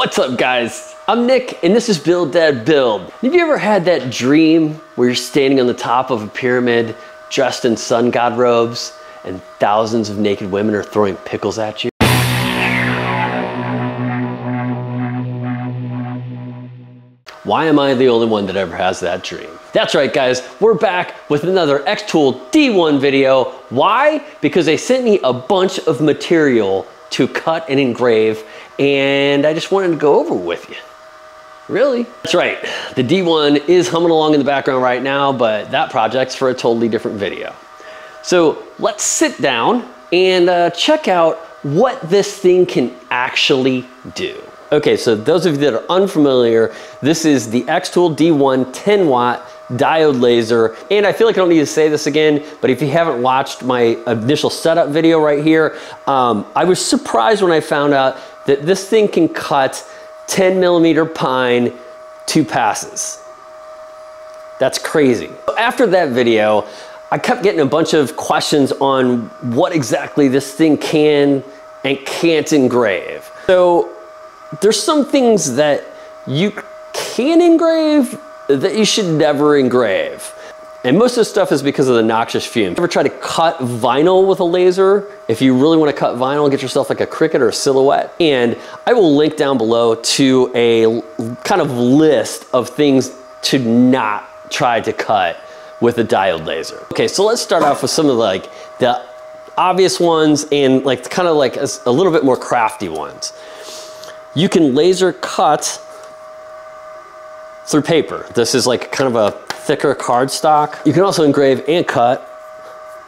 What's up guys? I'm Nick and this is Build Dad Build. Have you ever had that dream where you're standing on the top of a pyramid dressed in sun god robes and thousands of naked women are throwing pickles at you? Why am I the only one that ever has that dream? That's right guys, we're back with another Xtool D1 video. Why? Because they sent me a bunch of material to cut and engrave and I just wanted to go over with you. Really? That's right. The D1 is humming along in the background right now, but that project's for a totally different video. So let's sit down and uh, check out what this thing can actually do. Okay, so those of you that are unfamiliar, this is the Xtool D1 10 watt diode laser. And I feel like I don't need to say this again, but if you haven't watched my initial setup video right here, um, I was surprised when I found out that this thing can cut 10 millimeter pine two passes. That's crazy. After that video, I kept getting a bunch of questions on what exactly this thing can and can't engrave. So there's some things that you can engrave that you should never engrave. And most of the stuff is because of the noxious fumes. Ever try to cut vinyl with a laser? If you really want to cut vinyl, get yourself like a Cricut or a Silhouette. And I will link down below to a kind of list of things to not try to cut with a diode laser. Okay, so let's start off with some of the, like the obvious ones and like kind of like a, a little bit more crafty ones. You can laser cut through paper. This is like kind of a thicker cardstock. You can also engrave and cut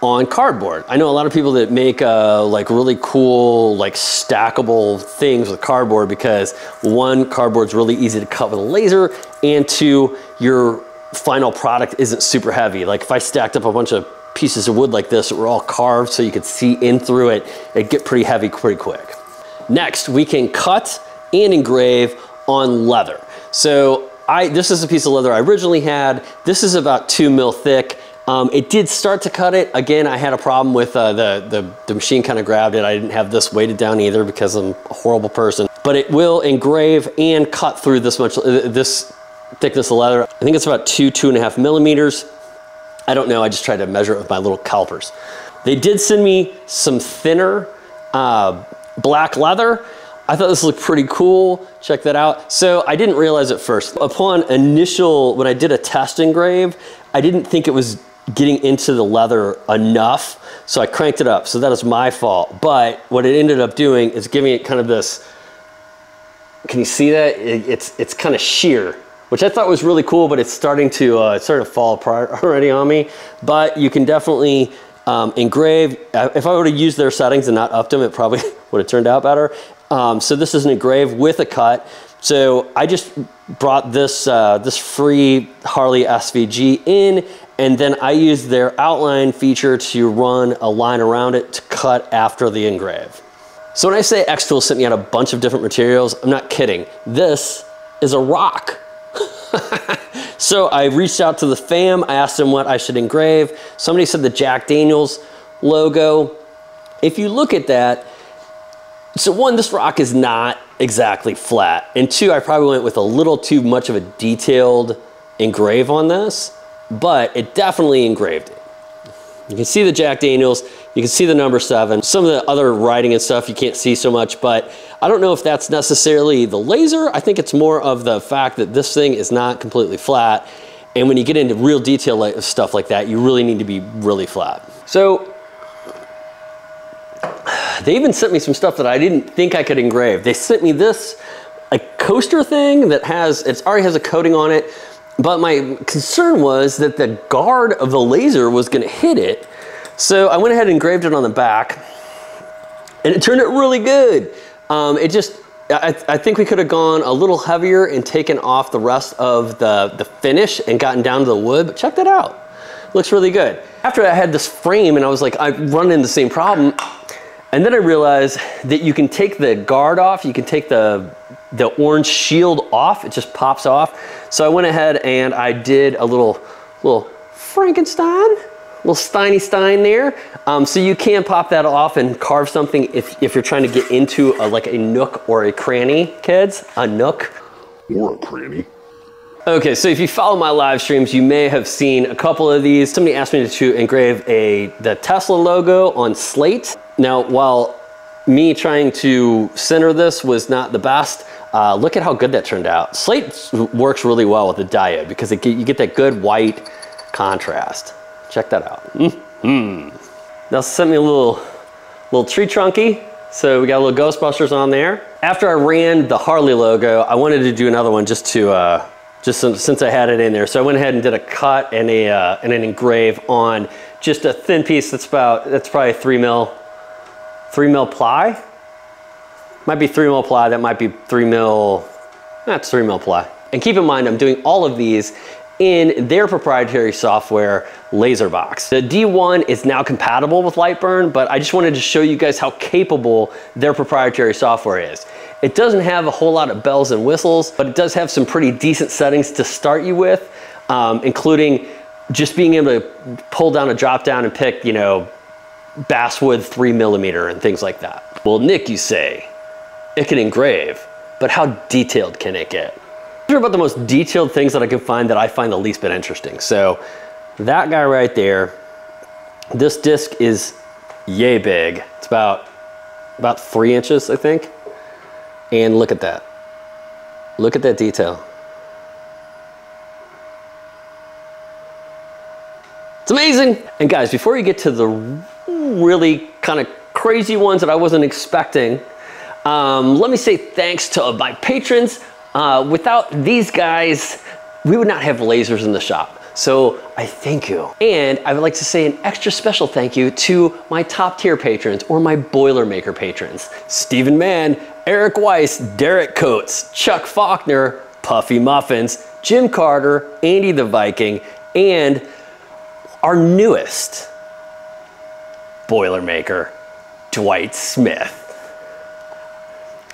on cardboard. I know a lot of people that make uh, like really cool, like stackable things with cardboard because one, cardboard's really easy to cut with a laser, and two, your final product isn't super heavy. Like if I stacked up a bunch of pieces of wood like this that were all carved so you could see in through it, it'd get pretty heavy pretty quick. Next, we can cut and engrave on leather. So I, this is a piece of leather I originally had. This is about two mil thick. Um, it did start to cut it. Again, I had a problem with uh, the, the, the machine kind of grabbed it. I didn't have this weighted down either because I'm a horrible person. But it will engrave and cut through this much, uh, this thickness of leather. I think it's about two, two and a half millimeters. I don't know, I just tried to measure it with my little calipers. They did send me some thinner uh, black leather. I thought this looked pretty cool. Check that out. So I didn't realize at first. Upon initial, when I did a test engrave, I didn't think it was getting into the leather enough. So I cranked it up. So that is my fault. But what it ended up doing is giving it kind of this, can you see that? It, it's, it's kind of sheer, which I thought was really cool, but it's starting to uh, sort of fall apart already on me. But you can definitely um, engrave. Uh, if I would have used their settings and not upped them, it probably would have turned out better. Um, so this is an engrave with a cut. So I just brought this, uh, this free Harley SVG in and then I used their outline feature to run a line around it to cut after the engrave. So when I say Xtool sent me out a bunch of different materials, I'm not kidding. This is a rock. so I reached out to the fam, I asked them what I should engrave. Somebody said the Jack Daniels logo. If you look at that, so one, this rock is not exactly flat. And two, I probably went with a little too much of a detailed engrave on this, but it definitely engraved it. You can see the Jack Daniels, you can see the number seven. Some of the other writing and stuff you can't see so much, but I don't know if that's necessarily the laser. I think it's more of the fact that this thing is not completely flat. And when you get into real detail stuff like that, you really need to be really flat. So they even sent me some stuff that I didn't think I could engrave. They sent me this a coaster thing that has, it already has a coating on it, but my concern was that the guard of the laser was gonna hit it. So I went ahead and engraved it on the back and it turned out really good. Um, it just, I, I, think we could have gone a little heavier and taken off the rest of the, the finish and gotten down to the wood, but check that out. Looks really good. After I had this frame and I was like, I run into the same problem, and then I realized that you can take the guard off, you can take the, the orange shield off, it just pops off. So I went ahead and I did a little, little Frankenstein little Steiny Stein there. Um, so you can pop that off and carve something if, if you're trying to get into a, like a nook or a cranny, kids. A nook. Or a cranny. Okay, so if you follow my live streams, you may have seen a couple of these. Somebody asked me to engrave a the Tesla logo on slate. Now, while me trying to center this was not the best, uh, look at how good that turned out. Slate works really well with the diode because you get that good white contrast. Check that out. Mm -hmm. Now sent me a little, little tree trunky. So we got a little Ghostbusters on there. After I ran the Harley logo, I wanted to do another one just to, uh, just since I had it in there. So I went ahead and did a cut and, a, uh, and an engrave on just a thin piece that's about, that's probably three mil, three mil ply. Might be three mil ply, that might be three mil, that's three mil ply. And keep in mind, I'm doing all of these in their proprietary software, Laserbox. The D1 is now compatible with Lightburn, but I just wanted to show you guys how capable their proprietary software is. It doesn't have a whole lot of bells and whistles, but it does have some pretty decent settings to start you with, um, including just being able to pull down a drop down and pick, you know, basswood three millimeter and things like that. Well, Nick, you say, it can engrave, but how detailed can it get? These are about the most detailed things that I can find that I find the least bit interesting. So that guy right there, this disc is yay big. It's about, about three inches, I think. And look at that. Look at that detail. It's amazing. And guys, before you get to the really kind of crazy ones that I wasn't expecting, um, let me say thanks to my patrons. Uh, without these guys, we would not have lasers in the shop. So I thank you. And I would like to say an extra special thank you to my top tier patrons or my Boilermaker patrons. Stephen Mann, Eric Weiss, Derek Coates, Chuck Faulkner, Puffy Muffins, Jim Carter, Andy the Viking, and our newest Boilermaker, Dwight Smith.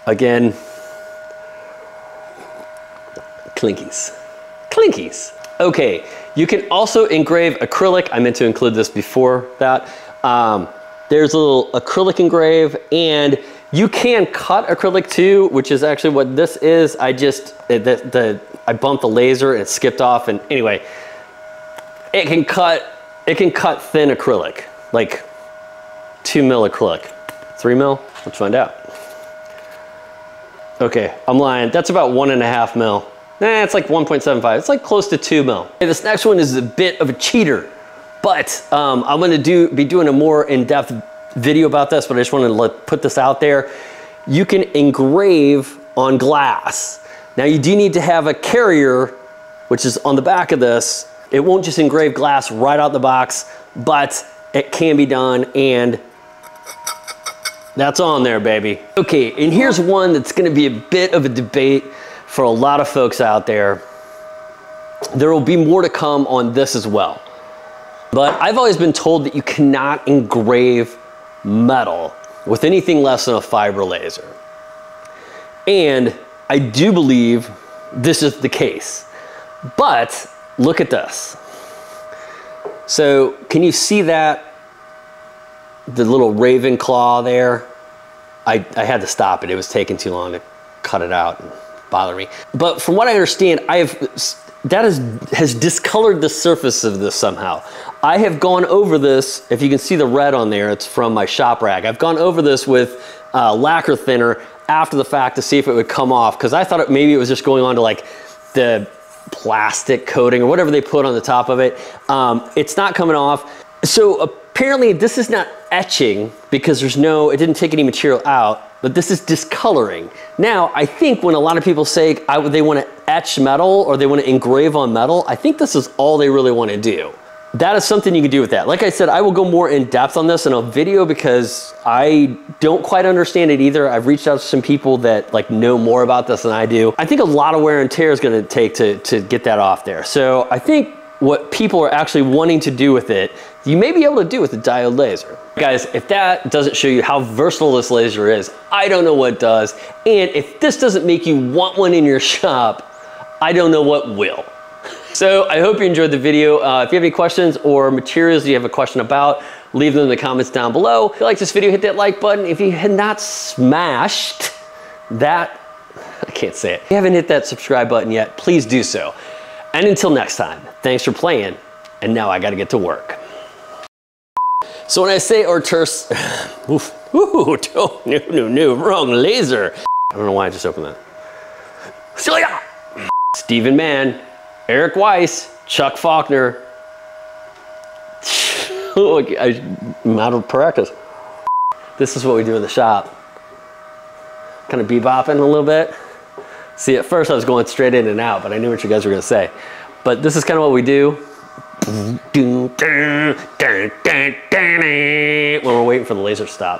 Again, Clinkies. Clinkies. Okay, you can also engrave acrylic. I meant to include this before that. Um, there's a little acrylic engrave and you can cut acrylic too, which is actually what this is. I just, the, the, I bumped the laser and it skipped off and anyway, it can cut, it can cut thin acrylic, like two mil acrylic. Three mil? Let's find out. Okay, I'm lying. That's about one and a half mil. Nah, it's like 1.75. It's like close to two mil. Okay, this next one is a bit of a cheater, but um, I'm gonna do be doing a more in-depth video about this, but I just wanna let, put this out there. You can engrave on glass. Now you do need to have a carrier, which is on the back of this. It won't just engrave glass right out the box, but it can be done and that's on there, baby. Okay, and here's one that's gonna be a bit of a debate for a lot of folks out there. There will be more to come on this as well. But I've always been told that you cannot engrave metal with anything less than a fiber laser. And I do believe this is the case. But look at this. So can you see that? The little raven claw there? I, I had to stop it. It was taking too long to cut it out and bother me. But from what I understand, I have that is, has discolored the surface of this somehow. I have gone over this, if you can see the red on there, it's from my shop rag. I've gone over this with uh, lacquer thinner after the fact to see if it would come off because I thought it, maybe it was just going on to like the plastic coating or whatever they put on the top of it. Um, it's not coming off. So apparently this is not etching because there's no, it didn't take any material out but this is discoloring. Now, I think when a lot of people say I, they want to etch metal or they want to engrave on metal, I think this is all they really want to do. That is something you can do with that. Like I said, I will go more in depth on this in a video because I don't quite understand it either. I've reached out to some people that like know more about this than I do. I think a lot of wear and tear is going to take to, to get that off there. So I think what people are actually wanting to do with it, you may be able to do with a diode laser. Guys, if that doesn't show you how versatile this laser is, I don't know what does. And if this doesn't make you want one in your shop, I don't know what will. So I hope you enjoyed the video. Uh, if you have any questions or materials you have a question about, leave them in the comments down below. If you like this video, hit that like button. If you had not smashed that, I can't say it. If you haven't hit that subscribe button yet, please do so. And until next time, thanks for playing. And now I gotta get to work. So when I say hors terse, oof, ooh, no, no, no, no, wrong laser. I don't know why I just opened that. Celia! Stephen Mann, Eric Weiss, Chuck Faulkner. Oh, I'm out of practice. This is what we do in the shop. Kind of bebopping a little bit. See, at first I was going straight in and out, but I knew what you guys were gonna say. But this is kind of what we do when we're waiting for the laser to stop.